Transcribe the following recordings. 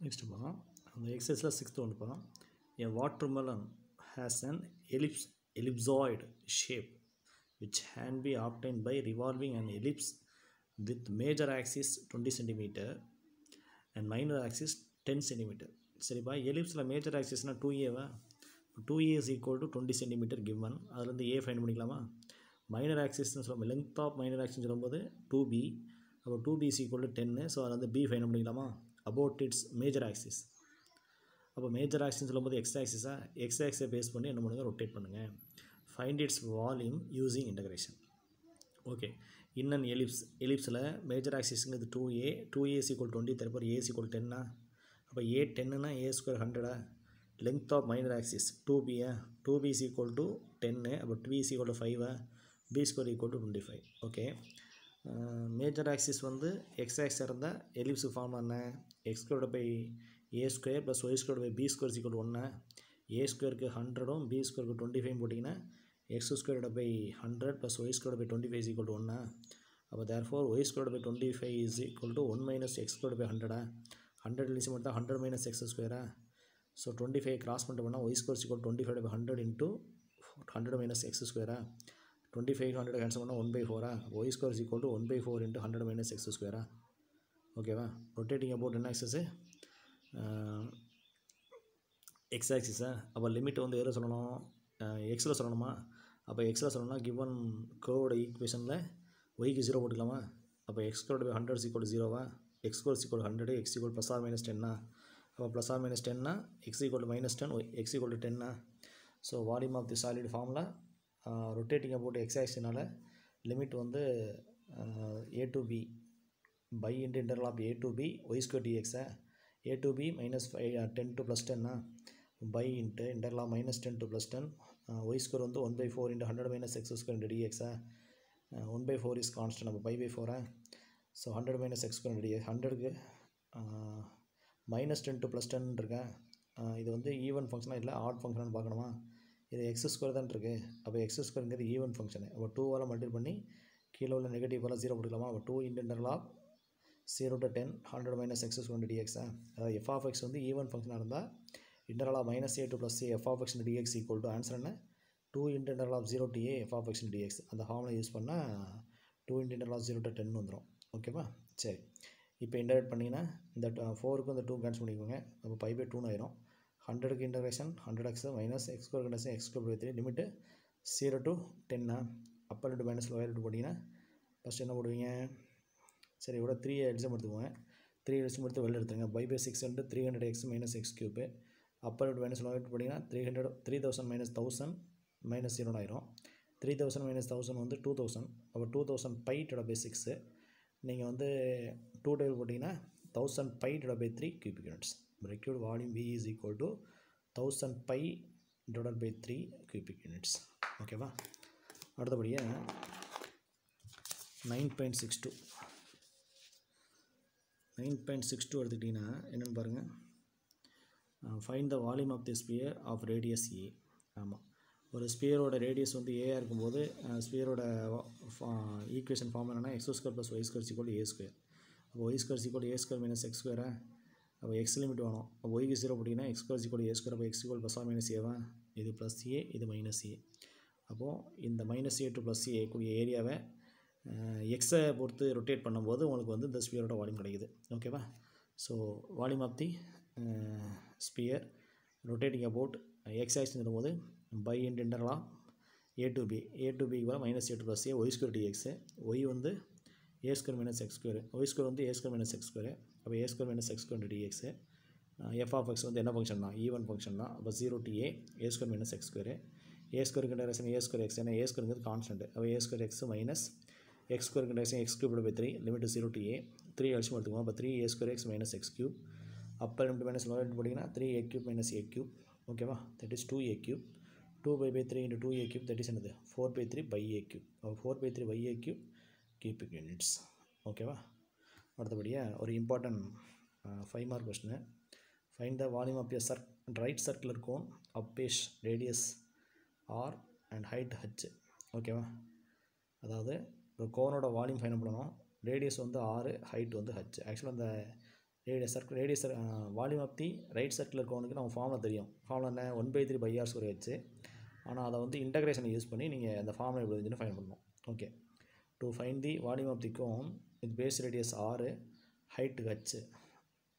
Next பார்க்கலாம் அந்த எக்ஸசைஸில் sixth ஒன்று பார்க்கலாம் எ watermelon has an ellipse ellipsoid shape which can be obtained by revolving an ellipse with major axis 20 centimeter and minor axis 10 centimeter. சரிப்பா எலிப்ஸில் major ஆக்சிஸ்னால் two Eva two a is equal to twenty centimetre given அதுலேருந்து ஏ find பண்ணிக்கலாமா? Minor ஆக்சிஸ்னு சொல்லுவோம். Length of minor axis சொல்லும்போது two B அப்போ two b is equal to ten so அதில் வந்து பி ஃபைன் பண்ணிக்கலாமா? அபவுட் இட்ஸ் மேஜர் ஆக்சிஸ் அப்போ மேஜர் ஆக்சிஸ் சொல்லும்போது எக்ஸ் ஆக்சிஸாக எக்ஸ் ஆக்ஸை பேஸ் பண்ணி என்ன பண்ணுங்கள் ரொட்டேட் பண்ணுங்கள் find its volume using integration okay இன்னன் ellipse எலிப்ஸில் major ஆக்சிஸ்ங்கிறது two a two a equal twenty தரப்போ a equal டென்னா அப்போ ஏ டென்னுனா ஏ square ஹண்ட்ரடா length of minor axis two Pia two b is equal to டென்னு அப்போ two is equal to ஃபைவா b square equal to twenty five okay major axis வந்து X axis இருந்தால் ellipse form என்ன x squared by a square plus y squared by b square சிக்கல் ஒன்று ஏ ஸ்கொயருக்கு ஹண்ட்ரடும் B ஸ்கொயருக்கு twenty five போட்டிங்கன்னா x squared by hundred plus y squared by twenty five சிக்கல் ஒன்று அப்போ therefore y squared by twenty five is equal to one minus x squared by ஹண்ட்ரடா hundred எலிசி மட்டும் ஹண்ட்ரட் மைனஸ் எக்ஸ் ஸ்கொயரா so twenty five cross பண்ணிட்டு போனால் y square சிக்கல் twenty five by hundred into hundred minus x ஸ்கொயரா twenty five hundred cancel பண்ணால் one by ஃபோரா y square equal to one by four into hundred minus x ஸ்கொயரா ஓகேவா rotating about என்ன ஆக்சஸு X ஆக்சிஸா அப்போ limit வந்து எதில் சொல்லணும்? எக்ஸில் சொல்லணுமா? அப்போ எக்ஸில் சொல்லணும்னா கிவன் கர்வோட ஈக்குவேஷனில் ஒய்க்கு ஜீரோ போட்டுக்கலாமா? அப்போ x square by hundred equal ஜீரோவா x square equal hundred x equal plus or minus டென்னா அப்போ plus or minus டென்னா x equal minus ten x equal to டென்னா so volume of the solid ஃபார்மில் ரொட்டேட்டிங்காக போட்டு X limit வந்து a to b pi into interval of a to b y square a to b minus five ten to plus டென்னா pi into interval of minus ten to plus ten y square வந்து one by four into hundred minus x square into டிஎக்ஸை one by four is constant அப்போ pi by ஃபோரை so hundred minus x square dx ஹண்ட்ரடுக்கு minus ten to plus ten இருக்கேன் இது வந்து even ஃபங்க்ஷனாக இல்லை add ஃபங்க்ஷனாக பார்க்கணுமா? இது எக்ஸ் ஸ்கொயர் தான் இருக்குது அப்போ எக்ஸ் ஸ்கொயருங்கிறது ஈவன் ஃபங்க்ஷனு அப்போ டூவால் மல்டிபிள் பண்ணி கீழே உள்ள நெகட்டிவ் எல்லாம் ஜீரோ போட்டுக்கலாமா? அப்போ two integral of zero to ten hundred minus x square டிஎக்ஸா அதாவது எஃப் ஆஃப் எக்ஸ் வந்து ஈவன் ஃபங்க்ஷனாக இருந்தால் integral of minus a to plus a f of x dx equal to answer என்ன? Two integral of zero to a f of x dx அந்த formula use பண்ணால் two integral of zero to ten வந்துடும் ஓகேவா சரி. இப்போ இன்டர்வேட் பண்ணிங்கன்னா இந்த ஃபோருக்கு இந்த டூ கேன்சல் பண்ணிக்கோங்க. அப்போ பை பை டூன்னு ஆயிரும். ஹண்ட்ரடுக்கு integration hundred x minus x square integration x square by three limit zero to டென்னா upper to minus lower to போட்டிங்கன்னா ஃபஸ்ட் என்ன போடுவீங்க? சரி கூட த்ரீ எல்சியம் எடுத்துக்கோங்க த்ரீ எல்சியம் எடுத்து வெளில எடுத்துங்க pi by six hundred three hundred x minus x cube upper to minus lower போட்டிங்கன்னா three hundred three thousand minus thousand minus zero ஆயிரும். த்ரீ தௌசண்ட் மைனஸ் தௌசண்ட் வந்து டூ தௌசண்ட் அப்போ டூ தௌசண்ட் பை டோட by six நீங்கள் வந்து two table போட்டிங்கன்னா thousand by டோட by three cubic units required volume v is equal to thousand pi divide by three cubic units ஓகேவா அடுத்தபடியாக nine point six two nine point six two எடுத்துக்கிட்டிங்கன்னா என்னென்னு பாருங்கள் find the volume of the sphere of radius a ஆமாம் ஒரு ஸ்பியரோட radius வந்து ஏஆ இருக்கும்போது ஸ்பியரோட ஈக்குவேஷன் ஃபார்ம் என்னென்னா x square plus y square equal a square அப்போ y square equal a square minus x ஸ்கொயரா அப்போ எக்ஸ் லிமிட் வேணும். அப்போ ஒய்க்கு ஜீரோ போட்டிங்கன்னா x square equal a square அப்போ x equal plus or minus ஏவா இது ப்ளஸ் ஏ இது மைனஸ் ஏ அப்போது இந்த minus a to plus a கூடிய ஏரியாவை எக்ஸை பொறுத்து ரொட்டேட் பண்ணும்போது உங்களுக்கு வந்து இந்த ஸ்பியரோட வால்யூம் கிடைக்குது. ஓகேவா so volume of the sphere rotating about x auxin போது pi int integral a to b a to பிக்கு வர minus a to plus a y square dx y வந்து a square minus x square y square வந்து a square minus x square அப்போ a square minus x square dx f of x வந்து என்ன function தான் even function தான் அப்போ zero to a a square minus x square a square integration a square x ஏன்னா a ஸ்கொயருங்கிறது constant அப்போ a square x minus x square integration x cube by three limit zero to a three அழிச்சு எடுத்துக்குவோம் அப்போ three a square x minus x cube upper limit minus lower limit போட்டிங்கன்னா three a cube minus a cube ஓகேவா that is two a cube two pi by three into two a cube that is என்னது? Four by three pi a cube அப்போ four by three pi a cube cubic units ஓகேவா அடுத்தபடியாக ஒரு important five mark question find the volume of a சர்க் right circular cone அப்பேஷ் radius r and height h ஓகேவா அதாவது ஒரு கோனோட volume find பண்ணணும். Radius வந்து ஆறு ஹைட் வந்து ஹச் ஆக்சுவலாக அந்த radius circle radius volume of the right circle கோனுக்கு நம்ம ஃபார்மில் தெரியும். ஃபார்மில் என்ன? One by three pi r square h ஆனால் அதை வந்து இன்டகிரேஷனை யூஸ் பண்ணி நீங்கள் அந்த ஃபார்மில் எப்படி இருந்துச்சுன்னு ஃபைன் பண்ணணும். Okay to find the volume of the cone with base radius r height h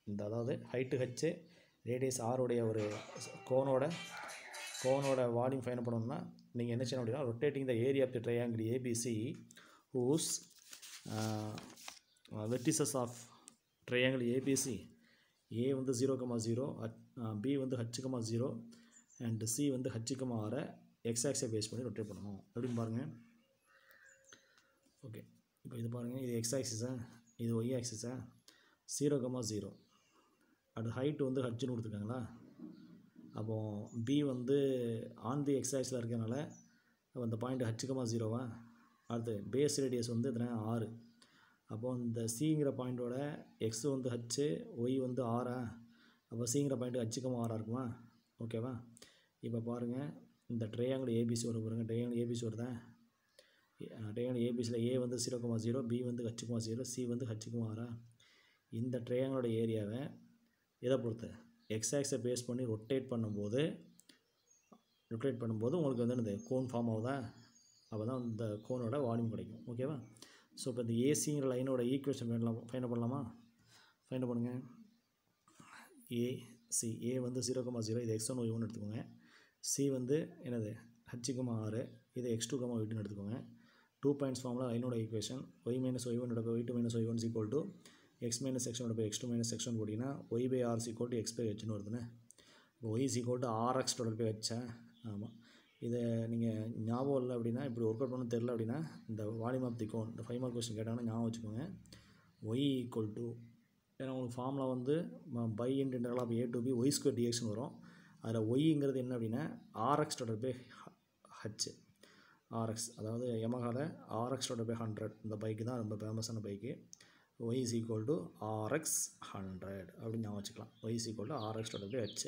இந்த அதாவது ஹைட்டு ஹச்சு ரேடியஸ் ஆறுடைய ஒரு கோனோட கோனோட வால்யூம் ஃபைன் பண்ணணும்னா நீங்கள் என்ன செய்யணும் அப்படின்னா rotating the area of the triangle ABC whose vertices of triangle ABC A வந்து zero comma zero B வந்து h comma zero and C வந்து ஹச்சு கமா ஆரை எக்ஸ்எக்ஸை பேஸ் பண்ணி ரொட்டேட் பண்ணணும். எப்படின்னு பாருங்கள் ஓகே. இப்போ இது பாருங்கள் இது எக்ஸ் ஆக்சிஸா இது ஒய் ஆக்சிஸா ஜீரோ கமா ஜீரோ அது ஹைட் வந்து ஹச்சுன்னு கொடுத்துருக்காங்களா? அப்போது பி வந்து ஆன் தி எக்ஸ் ஆக்ஸில் இருக்கனால அந்த பாயிண்ட் ஹச்சுக்கமா ஜீரோவா அடுத்து பேஸ் ரேடியஸ் வந்து எத்தனை? ஆறு. அப்போது இந்த சிங்கிற பாயிண்ட்டோட எக்ஸ் வந்து ஹச்சு ஒய் வந்து ஆறா அப்போ சிங்கிற பாயிண்ட் ஹச்சுக்கமாக ஆறாக இருக்குமா? ஓகேவா? இப்போ பாருங்கள் இந்த ட்ரையாங்கிள் ஏபிசி வர பாருங்கள் ட்ரையாங்கிள் ஏபிசி வருதா ட்ரையாங்கல் ஏபிசியில் ஏ வந்து ஜீரோ கமா ஜீரோ பி வந்து ஹச்சுக்குமா ஜீரோ சி வந்து ஹச்சுக்குமா ஆறா? இந்த ட்ரையாங்கலோட ஏரியாவை எதை பொறுத்து? எக்ஸ் ஆக்ஸை பேஸ் பண்ணி ரொட்டேட் பண்ணும்போது ரொட்டேட் பண்ணும்போது உங்களுக்கு வந்து இந்த கோன் ஃபார்ம் ஆகுதா? அப்போ தான் இந்த கோனோட வால்யூம் கிடைக்கும். ஓகேவா ஸோ இப்போ இந்த ஏசிங்கிற லைனோட ஈக்குவேஷன் பண்ணலாம் ஃபைண்ட் பண்ணலாமா? ஃபைண்ட் பண்ணுங்கள் ஏ சி ஏ வந்து ஜீரோ கமா ஜீரோ இது எக்ஸ் ஒன் ஒய் ஒன்று எடுத்துக்கோங்க. சி வந்து என்னது? ஹச்சு கமா ஆறு இது எக்ஸ் டூ கமா ஒய்டுன்னு எடுத்துக்கோங்க. டூ பாயிண்ட்ஸ் ஃபார்மில் லைனோட equation y minus y one எடுக்க y two minus y one equal to x minus x one by x two minus x one போட்டிங்கன்னா y by r equal to x by ஹெச்னு வருதுன்னு. Y equal to rx total by வச்சேன் ஆமாம் இதை நீங்கள் ஞாபகம் இல்லை அப்படின்னா இப்படி ஒர்க் அவுட் பண்ண தெரில அப்படின்னா இந்த வால்யூம் ஆஃப் தி கோன் இந்த ஃபைவ் மார்க் கொஸ்டின் கேட்டாங்கன்னா ஞாபகம் வச்சுக்கோங்க. ஒய் ஈக்குவல் டு ஏன்னா உங்களுக்கு ஃபார்மில் வந்து pi int integral of a to b y square டிஎக்ஸ்னு வரும். அதில் ஒய்ங்கிறது என்ன அப்படின்னா ஆர்எக்ஸ் டோட்டல் ஹச்சு ஆர்எக்ஸ் அதாவது எமகாவில் ஆர்எக்ஸோட டோட்டல் பை ஹண்ட்ரட் இந்த பைக்கு தான் ரொம்ப ஃபேமஸான bike y is equal to rx hundred அப்படின்னு நான் வச்சுக்கலாம். ஒய் இஸ் ஈக்குவல் டு ஆர்எக்ஸோட பை ஹெச்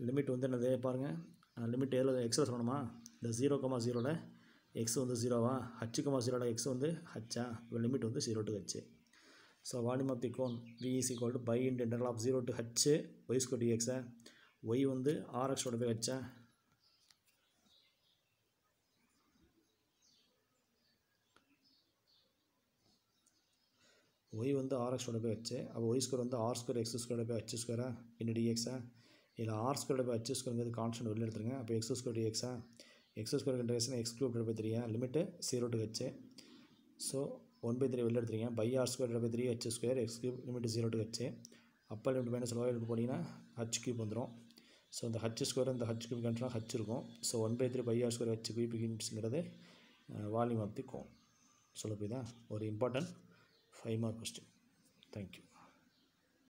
லிமிட் வந்து என்னது பாருங்கள் லிமிட் எதில் எக்ஸில் சொல்லணுமா? இந்த ஜீரோ கமா ஜீரோவில் எக்ஸ் வந்து ஜீரோவா ஹச்சு கமா ஜீரோவில் எக்ஸ் வந்து ஹச்சா இப்போ லிமிட் வந்து zero to h so volume of the cone v is equal to pi int integral of zero to h y square டிஎக்ஸா y வந்து ஆர்எக்ஸோட போய் ஹச்சா ஒய் வந்து ஆர்எக்ஸோட போய் வச்சு அப்போ ஒய் ஸ்கொயர் வந்து ஆர் ஸ்கொயர் எக்ஸ் ஸ்கொயர் போய் ஹச் ஸ்கொயரா பின்னாடி டிஎக்ஸா இல்லை ஆர் ஸ்கொயர் போய் ஹச் ஸ்கொயருங்கிறது கான்ஸ்டன்ட் வெளில எடுத்துருங்க. அப்போ x square டிஎக்ஸா x square integration x cube by த்ரீயா limit zero to h so one by three வெளில எடுத்துருங்க. Pi r square by three h square x cube limit zero to h upper limit minus lower limit போட்டிங்கன்னா h cube வந்துடும் so இந்த H square இந்த h cube கண்டிப்பாக h இருக்கும். So one by three pi r square h cube யூனிட்ஸுங்கிறது volume of the cone சொல்ல போய் தான். ஒரு important five mark question thank you